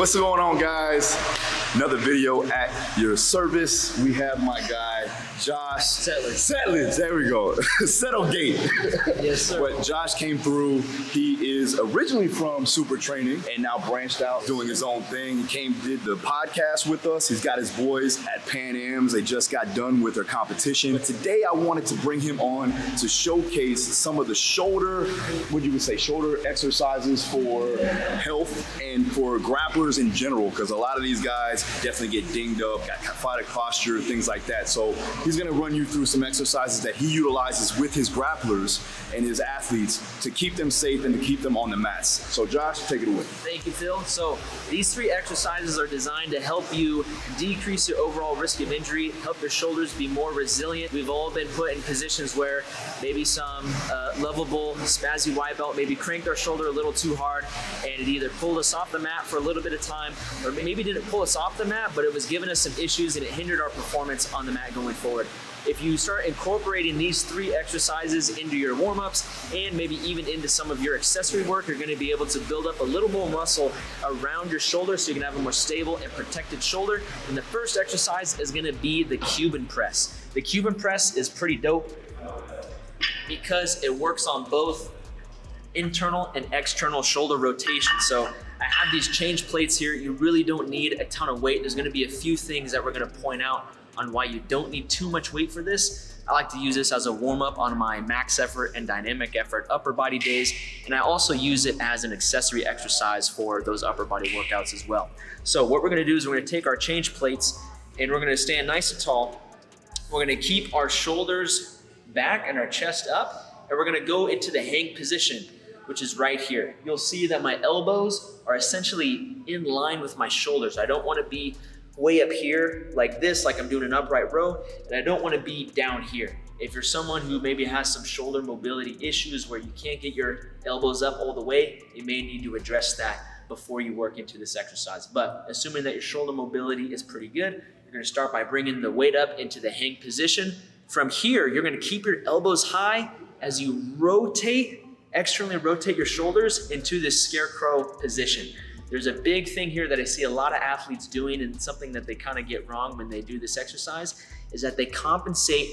What's going on, guys? Another video at your service. We have my guy, Josh. Settlers. Settlers, there we go. Settlegate. Yes, sir. But Josh came through. He is originally from Super Training and now branched out doing his own thing. He came, did the podcast with us. He's got his boys at Pan Am's. They just got done with their competition. But today I wanted to bring him on to showcase some of the shoulder, what you would say, shoulder exercises for health and for grapplers in general, because a lot of these guys definitely get dinged up, got kyphotic posture, things like that. So he's gonna run you through some exercises that he utilizes with his grapplers and his athletes to keep them safe and to keep them on the mats. So Josh, take it away. Thank you, Phil. So these three exercises are designed to help you decrease your overall risk of injury, help your shoulders be more resilient. We've all been put in positions where maybe some uh, lovable spazzy white belt maybe cranked our shoulder a little too hard and it either pulled us off the mat for a little bit of time or maybe didn't pull us off the mat, but it was giving us some issues and it hindered our performance on the mat going forward. If you start incorporating these three exercises into your warm-ups and maybe even into some of your accessory work, you're gonna be able to build up a little more muscle around your shoulder so you can have a more stable and protected shoulder. And the first exercise is gonna be the Cuban press. The Cuban press is pretty dope because it works on both internal and external shoulder rotation. So I have these change plates here. You really don't need a ton of weight. There's gonna be a few things that we're gonna point out on why you don't need too much weight for this. I like to use this as a warm up on my max effort and dynamic effort upper body days. And I also use it as an accessory exercise for those upper body workouts as well. So what we're gonna do is we're gonna take our change plates and we're gonna stand nice and tall. We're gonna keep our shoulders back and our chest up, and we're gonna go into the hang position, which is right here. You'll see that my elbows are essentially in line with my shoulders. I don't wanna be way up here like this, like I'm doing an upright row, and I don't wanna be down here. If you're someone who maybe has some shoulder mobility issues where you can't get your elbows up all the way, you may need to address that before you work into this exercise. But assuming that your shoulder mobility is pretty good, you're gonna start by bringing the weight up into the hang position. From here, you're gonna keep your elbows high as you rotate, externally rotate your shoulders into this scarecrow position. There's a big thing here that I see a lot of athletes doing and something that they kind of get wrong when they do this exercise is that they compensate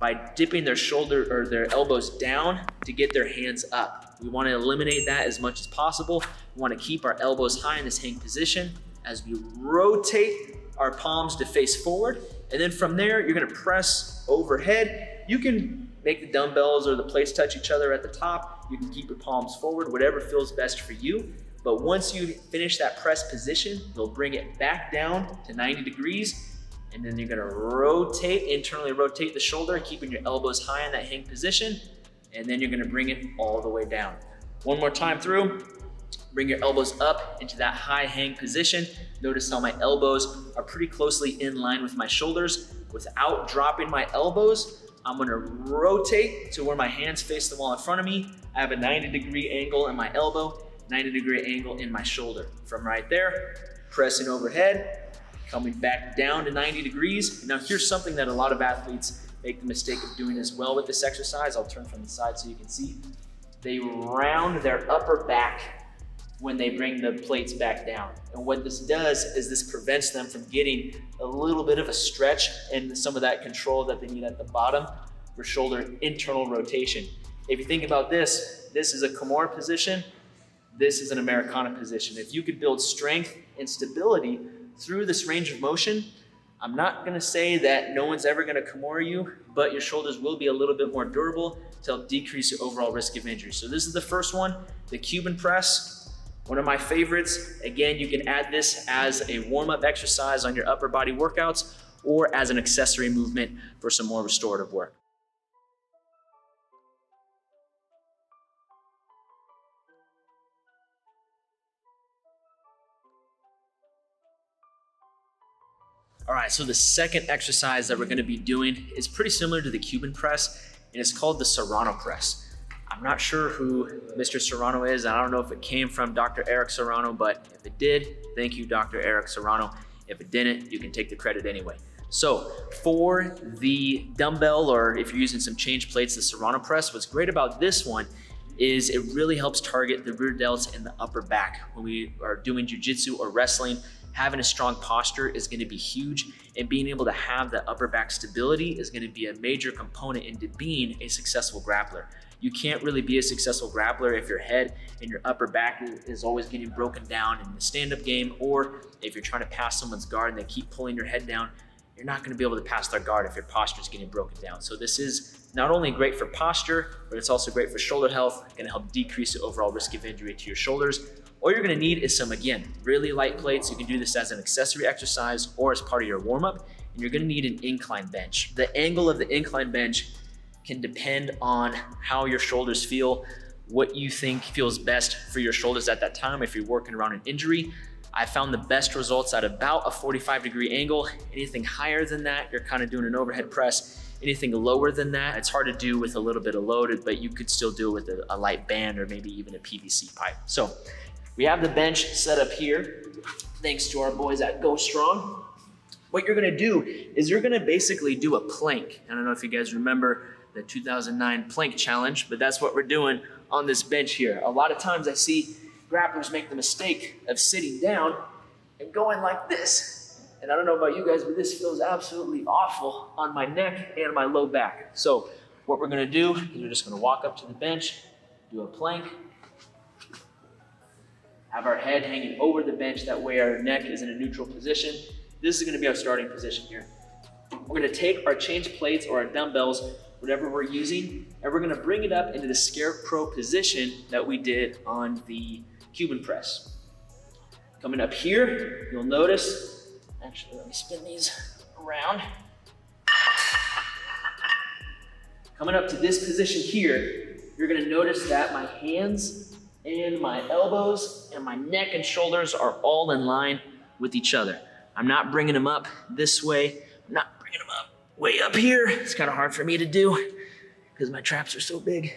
by dipping their shoulder or their elbows down to get their hands up. We wanna eliminate that as much as possible. We wanna keep our elbows high in this hang position as we rotate our palms to face forward. And then from there, you're gonna press overhead. You can make the dumbbells or the plates touch each other at the top. You can keep your palms forward, whatever feels best for you. But once you finish that press position, you'll bring it back down to 90 degrees. And then you're gonna rotate, internally rotate the shoulder, keeping your elbows high in that hang position. And then you're gonna bring it all the way down. One more time through. Bring your elbows up into that high hang position. Notice how my elbows are pretty closely in line with my shoulders. Without dropping my elbows, I'm gonna rotate to where my hands face the wall in front of me. I have a 90 degree angle in my elbow, 90 degree angle in my shoulder. From right there, pressing overhead, coming back down to 90 degrees. Now here's something that a lot of athletes make the mistake of doing as well with this exercise. I'll turn from the side so you can see. They round their upper back when they bring the plates back down. And what this does is this prevents them from getting a little bit of a stretch and some of that control that they need at the bottom for shoulder internal rotation. If you think about this, this is a Kimura position, this is an Americana position. If you could build strength and stability through this range of motion, I'm not gonna say that no one's ever gonna Kimura you, but your shoulders will be a little bit more durable to help decrease your overall risk of injury. So this is the first one, the Cuban press. One of my favorites, again, you can add this as a warm-up exercise on your upper body workouts or as an accessory movement for some more restorative work. All right, so the second exercise that we're gonna be doing is pretty similar to the Cuban press, and it's called the Serrano press. I'm not sure who Mr. Serrano is. and I don't know if it came from Dr. Eric Serrano, but if it did, thank you, Dr. Eric Serrano. If it didn't, you can take the credit anyway. So for the dumbbell, or if you're using some change plates, the Serrano press, what's great about this one is it really helps target the rear delts and the upper back. When we are doing jujitsu or wrestling, having a strong posture is gonna be huge and being able to have the upper back stability is gonna be a major component into being a successful grappler. You can't really be a successful grappler if your head and your upper back is always getting broken down in the stand-up game, or if you're trying to pass someone's guard and they keep pulling your head down, you're not gonna be able to pass their guard if your posture is getting broken down. So this is not only great for posture, but it's also great for shoulder health, gonna help decrease the overall risk of injury to your shoulders. All you're gonna need is some, again, really light plates. You can do this as an accessory exercise or as part of your warm-up, and you're gonna need an incline bench. The angle of the incline bench can depend on how your shoulders feel, what you think feels best for your shoulders at that time if you're working around an injury. I found the best results at about a 45 degree angle. Anything higher than that, you're kind of doing an overhead press. Anything lower than that, it's hard to do with a little bit of load, but you could still do it with a, a light band or maybe even a PVC pipe. So we have the bench set up here, thanks to our boys at Go Strong. What you're gonna do is you're gonna basically do a plank. I don't know if you guys remember the 2009 plank challenge, but that's what we're doing on this bench here. A lot of times I see grapplers make the mistake of sitting down and going like this. And I don't know about you guys, but this feels absolutely awful on my neck and my low back. So what we're gonna do is we're just gonna walk up to the bench, do a plank, have our head hanging over the bench, that way our neck is in a neutral position. This is gonna be our starting position here. We're gonna take our change plates or our dumbbells whatever we're using, and we're gonna bring it up into the scarecrow position that we did on the Cuban press. Coming up here, you'll notice, actually let me spin these around. Coming up to this position here, you're gonna notice that my hands and my elbows and my neck and shoulders are all in line with each other. I'm not bringing them up this way. I'm not bringing them up way up here. It's kind of hard for me to do because my traps are so big.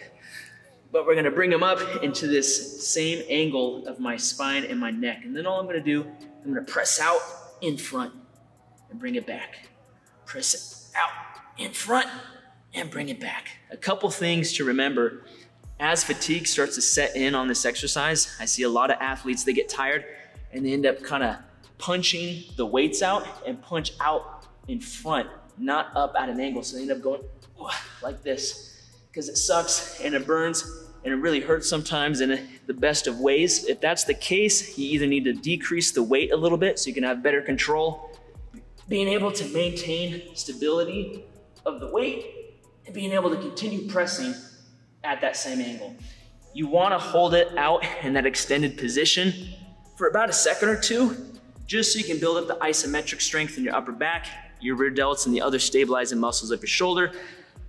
But we're gonna bring them up into this same angle of my spine and my neck. And then all I'm gonna do, I'm gonna press out in front and bring it back. Press it out in front and bring it back. A couple things to remember. As fatigue starts to set in on this exercise, I see a lot of athletes, they get tired and they end up kind of punching the weights out and punch out in front not up at an angle. So they end up going like this because it sucks and it burns and it really hurts sometimes in the best of ways. If that's the case, you either need to decrease the weight a little bit so you can have better control, being able to maintain stability of the weight, and being able to continue pressing at that same angle. You wanna hold it out in that extended position for about a second or two, just so you can build up the isometric strength in your upper back your rear delts and the other stabilizing muscles of your shoulder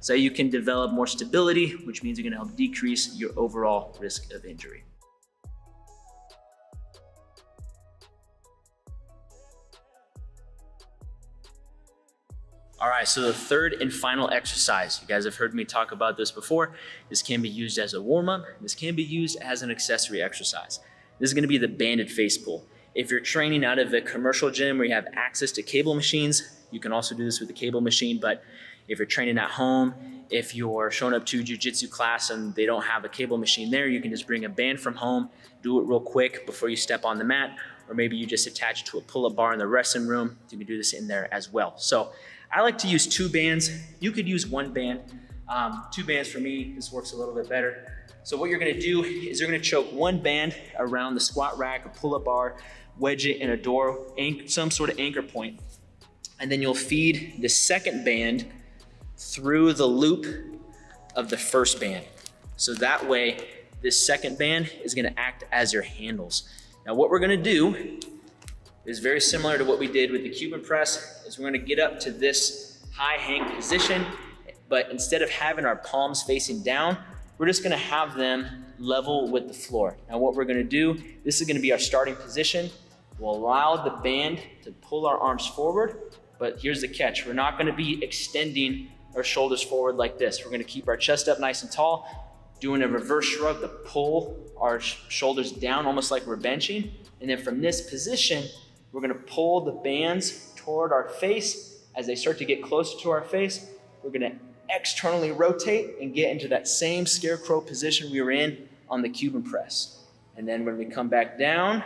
so you can develop more stability, which means you're gonna help decrease your overall risk of injury. All right, so the third and final exercise, you guys have heard me talk about this before. This can be used as a warm up. This can be used as an accessory exercise. This is gonna be the banded face pull. If you're training out of a commercial gym where you have access to cable machines, you can also do this with a cable machine, but if you're training at home, if you're showing up to jujitsu class and they don't have a cable machine there, you can just bring a band from home, do it real quick before you step on the mat, or maybe you just attach it to a pull-up bar in the wrestling room. You can do this in there as well. So I like to use two bands. You could use one band. Um, two bands for me, this works a little bit better. So what you're gonna do is you're gonna choke one band around the squat rack, a pull-up bar, wedge it in a door, some sort of anchor point and then you'll feed the second band through the loop of the first band. So that way, this second band is gonna act as your handles. Now what we're gonna do is very similar to what we did with the Cuban press, is we're gonna get up to this high hang position, but instead of having our palms facing down, we're just gonna have them level with the floor. Now what we're gonna do, this is gonna be our starting position. We'll allow the band to pull our arms forward but here's the catch. We're not gonna be extending our shoulders forward like this. We're gonna keep our chest up nice and tall, doing a reverse shrug to pull our sh shoulders down almost like we're benching. And then from this position, we're gonna pull the bands toward our face. As they start to get closer to our face, we're gonna externally rotate and get into that same scarecrow position we were in on the Cuban press. And then when we come back down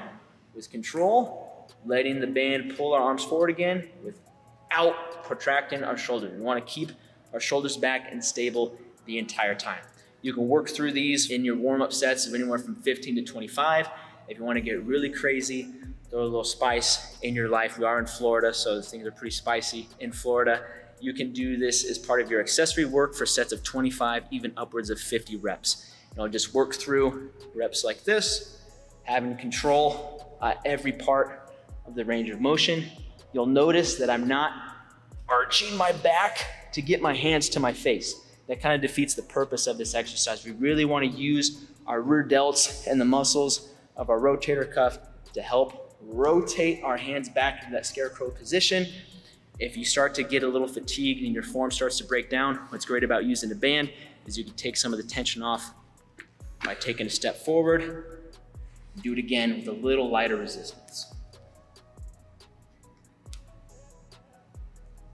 with control, letting the band pull our arms forward again without protracting our shoulders. We want to keep our shoulders back and stable the entire time. You can work through these in your warm-up sets of anywhere from 15 to 25. If you want to get really crazy, throw a little spice in your life. We are in Florida, so things are pretty spicy in Florida. You can do this as part of your accessory work for sets of 25, even upwards of 50 reps. You know, just work through reps like this, having control uh, every part of the range of motion. You'll notice that I'm not arching my back to get my hands to my face. That kind of defeats the purpose of this exercise. We really want to use our rear delts and the muscles of our rotator cuff to help rotate our hands back into that scarecrow position. If you start to get a little fatigued and your form starts to break down, what's great about using a band is you can take some of the tension off by taking a step forward, do it again with a little lighter resistance.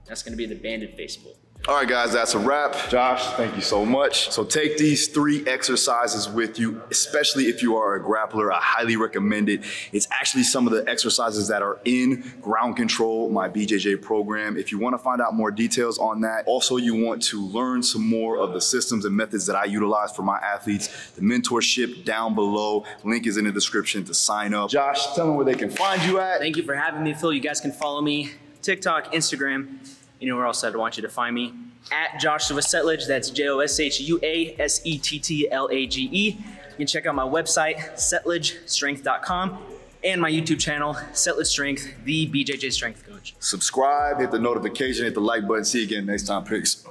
That's gonna be the banded face pull. All right, guys, that's a wrap. Josh, thank you so much. So take these three exercises with you, especially if you are a grappler. I highly recommend it. It's actually some of the exercises that are in Ground Control, my BJJ program. If you want to find out more details on that, also you want to learn some more of the systems and methods that I utilize for my athletes, the mentorship down below. Link is in the description to sign up. Josh, tell them where they can find you at. Thank you for having me, Phil. You guys can follow me TikTok, Instagram, anywhere else I'd want you to find me. At Joshua Settlage, that's J O S H U A S E T T L A G E. You can check out my website, settlagestrength.com, and my YouTube channel, Settlage Strength, the BJJ Strength Coach. Subscribe, hit the notification, hit the like button. See you again next time. Peace.